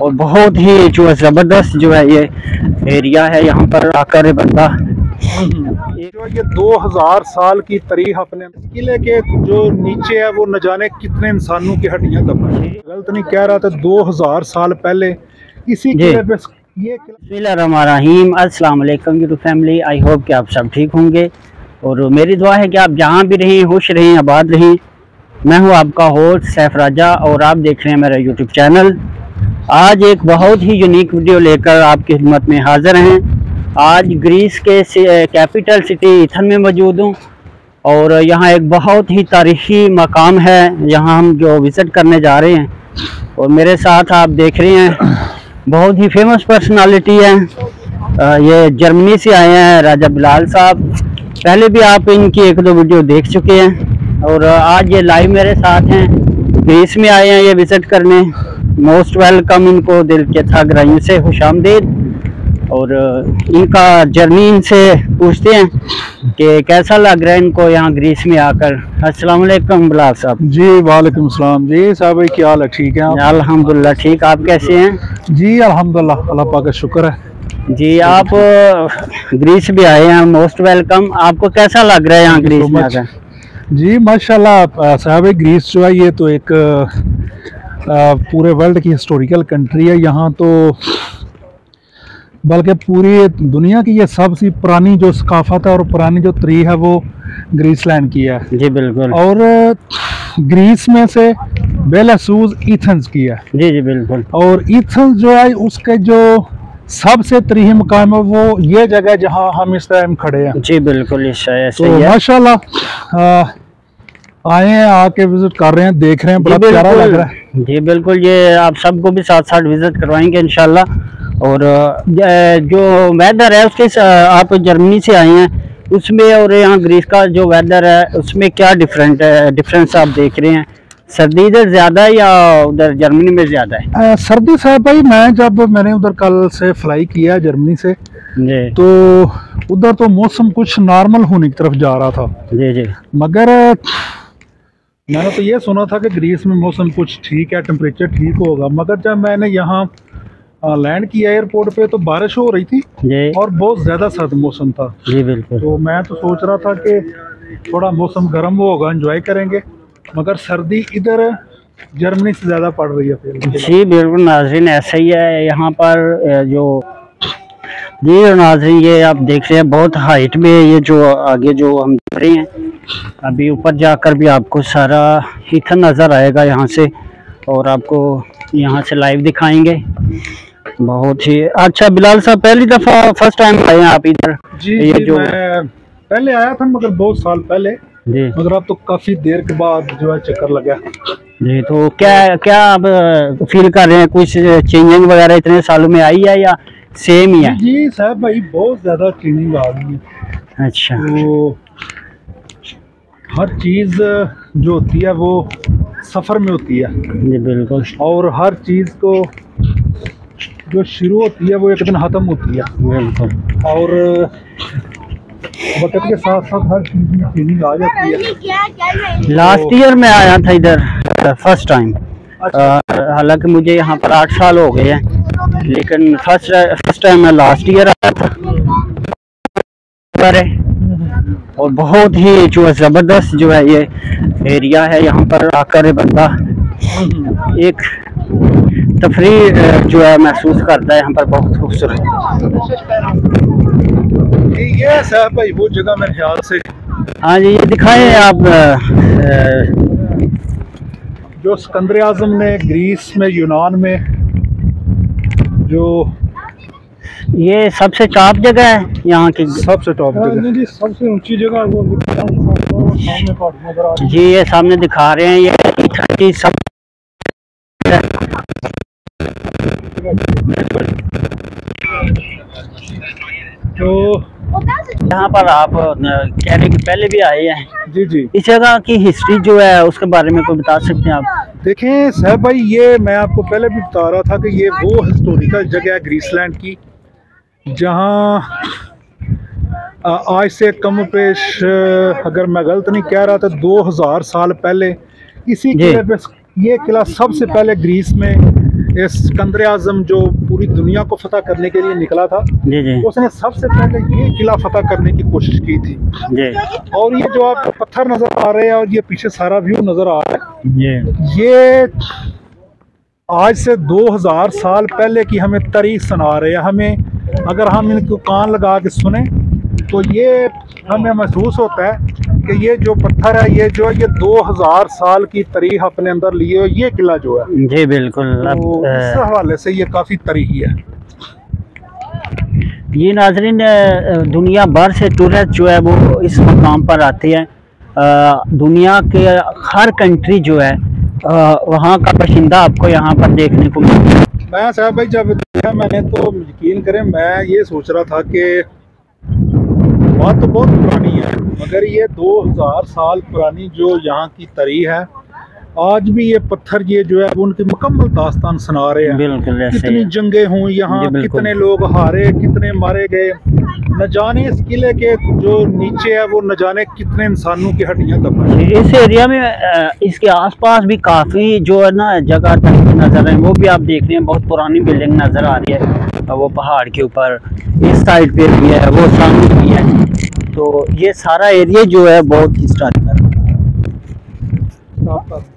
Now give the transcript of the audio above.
और बहुत ही जो है ज़बरदस्त जो है ये एरिया है यहाँ पर आकर बंदा। जो ये 2000 साल की तारीख अपने किले के जो नीचे है वो न जाने कितने इंसानों की हड्डियाँ हैं। गलत नहीं कह रहा था 2000 साल पहले इसी किले पे ये रहीम अस्सलाम वालेकुम यूट्यूब फैमिली। आई होप कि आप सब ठीक होंगे। और मेरी दुआ है कि आप जहाँ भी रहें खुश रहें आबाद रहें। मैं हूँ आपका होस्ट सैफ राजा और आप देख रहे हैं मेरा यूट्यूब चैनल आज एक बहुत ही यूनिक वीडियो लेकर आपकी खिदमत में हाज़िर हैं। आज ग्रीस के कैपिटल सिटी इथन में मौजूद हूँ और यहाँ एक बहुत ही तारीखी मकाम है। यहाँ हम जो विज़िट करने जा रहे हैं और मेरे साथ आप देख रहे हैं, बहुत ही फ़ेमस पर्सनालिटी है। ये जर्मनी से आए हैं राजा बिलाल साहब। पहले भी आप इनकी एक दो वीडियो देख चुके हैं और आज ये लाइव मेरे साथ हैं। ग्रीस में आए हैं ये विज़िट करने। मोस्ट वेलकम इनको दिल के था गहराइयों से खुश आमदीद और इनका जर्नी इनसे पूछते हैं कि कैसा लग रहा है इनको यहाँ ग्रीस में आकर? अस्सलाम वालेकुम बिलाल साहब। जी वालेकुम सलाम। जी साहब क्या हाल है? ठीक है अल्हम्दुलिल्लाह ठीक। आप कैसे हैं? जी अल्हम्दुलिल्लाह अल्लाह पाक का शुक्र है। जी आप ग्रीस भी आए हैं मोस्ट वेलकम। आपको कैसा लग रहा है यहाँ ग्रीस में. आकर? जी माशाल्लाह साहब ग्रीस जो है ये तो एक पूरे वर्ल्ड की हिस्टोरिकल कंट्री है। यहाँ तो बल्कि पूरी दुनिया की ये सबसे पुरानी जो सकाफत है और पुरानी जो तरी है वो ग्रीस लैंड की है। जी बिल्कुल। और ग्रीस में से बेलासूज इथन्स की है। जी जी बिल्कुल। और इथन्स जो है उसके जो सबसे तरीही मकाम है वो ये जगह जहाँ हम इस टाइम खड़े हैं। जी बिल्कुल ये तो है। माशाल्लाह आए हैं आके विज़िट कर रहे हैं देख रहे हैं बड़ा प्यारा लग रहा है। जी बिल्कुल ये आप सबको भी साथ साथ विज़िट करवाएँगे इंशाल्लाह। और जो वेदर है उसके आप जर्मनी से आए हैं उसमें और यहाँ ग्रीस का जो वेदर है उसमें क्या डिफरेंट है डिफरेंस आप देख रहे हैं? सर्दी इधर ज़्यादा है या उधर जर्मनी में ज़्यादा है? आ, सर्दी साहब भाई मैं जब मैंने उधर कल से फ्लाई किया जर्मनी से जी। तो उधर तो मौसम कुछ नॉर्मल होने की तरफ़ जा रहा था। जी जी। मगर मैंने तो ये सुना था कि ग्रीस में मौसम कुछ ठीक है टेम्परेचर ठीक होगा। मगर जब मैंने यहाँ लैंड किया एयरपोर्ट पे तो बारिश हो रही थी और बहुत ज़्यादा सर्द मौसम था। जी बिल्कुल। तो मैं तो सोच रहा था कि थोड़ा मौसम गर्म होगा एंजॉय करेंगे मगर सर्दी इधर जर्मनी से ज़्यादा पड़ रही है फिर। जी बिल्कुल नाजरीन ऐसा ही है। यहाँ पर जो जी नाजरीन ये आप देख रहे हैं बहुत हाइट में ये जो आगे जो हम देख रहे हैं अभी ऊपर जाकर भी आपको सारा हिथन नज़र आएगा यहाँ से और आपको यहाँ से लाइव दिखाएँगे। बहुत ही अच्छा बिलाल साहब पहली दफ़ा फ़र्स्ट टाइम आए हैं आप इधर। जी ये जी जो- मैं पहले आया था मगर बहुत साल पहले जी। मगर अब तो काफ़ी देर के बाद जो है चक्कर लगा जी तो क्या क्या आप फील कर रहे हैं? कुछ चेंजिंग वगैरह इतने सालों में आई है या सेम ही है? जी साहब भाई बहुत ज़्यादा चेंजिंग आ गई है। अच्छा। तो हर चीज़ जो होती है वो सफ़र में होती है। जी बिल्कुल। और हर चीज़ को जो शुरू होती है वो एक दिन ख़त्म होती है। बिल्कुल। और वक्त के साथ साथ हर चीज़ में ट्रेनिंग आ जाती है। लास्ट ईयर में आया था इधर फ़र्स्ट टाइम अच्छा। हालाँकि मुझे यहाँ पर आठ साल हो गए हैं लेकिन फ़र्स्ट फ़र्स्ट टाइम मैं लास्ट ईयर आया था। पर। और बहुत ही जो है ज़बरदस्त जो है ये एरिया है यहाँ पर आकर बंदा एक तफरी जो है महसूस करता है यहाँ पर बहुत खूबसूरत। ये है साहब भाई वो जगह मेरे ख्याल से। हाँ जी ये दिखाए आप जो सिकंदर आज़म ने ग्रीस में यूनान में जो ये सबसे टॉप जगह है यहाँ की। सबसे टॉप जगह। सबसे ऊँची जगह वो जी ये सामने दिखा रहे हैं ये की सब तो यहाँ पर आप कह रहे कि पहले भी आए हैं। जी जी। इस जगह की हिस्ट्री जो है उसके बारे में कोई बता सकते हैं आप? देखें साहब भाई ये मैं आपको पहले भी बता रहा था कि ये वो हिस्टोरिकल जगह है ग्रीसलैंड की। जहाँ आज से कम पेश अगर मैं गलत नहीं कह रहा था 2000 साल पहले इसी। किले पे ये किला सबसे पहले ग्रीस में इस सिकंदर आज़म जो पूरी दुनिया को फतह करने के लिए निकला था जी जी। उसने सबसे पहले ये किला फतह करने की कोशिश की थी। जी। और ये जो आप पत्थर नज़र आ रहे हैं और ये पीछे सारा व्यू नज़र आ रहा है ये आज से 2000 साल पहले की हमें तारीख सुना रहे हैं हमें अगर हम इनको कान लगा के सुने तो ये हमें महसूस होता है कि ये जो पत्थर है ये जो है ये 2000 साल की तारीख अपने अंदर लिए हुए ये किला जो है। जी बिल्कुल। तो इस हवाले से ये काफ़ी तारीखी है। ये नाजरीन दुनिया भर से टूरिस्ट जो है वो इस मकाम पर आते हैं। दुनिया के हर कंट्री जो है वहाँ का बाशिंदा आपको यहाँ पर देखने को मिलता है। मैं साहब भाई जब देखा मैंने तो यकीन करें मैं ये सोच रहा था कि बात तो बहुत पुरानी है मगर ये 2000 साल पुरानी जो यहाँ की तरी है आज भी ये पत्थर ये जो है उनके उनकी मुकम्मल दास्तान सुना रहे हैं। बिल्कुल कितनी जंगे हुई यहाँ कितने लोग हारे कितने मारे गए। न जाने इस किले के जो नीचे है वो न जाने कितने इंसानों की हड्डियाँ दबा इस एरिया में इसके आसपास भी काफ़ी जो है ना जगह तक नज़र हैं। वो भी आप देख रहे हैं बहुत पुरानी बिल्डिंग नज़र आ रही है। वो पहाड़ के ऊपर इस साइड पे भी है वो सामने भी है। तो ये सारा एरिया जो है बहुत हिस्टोरिकल है।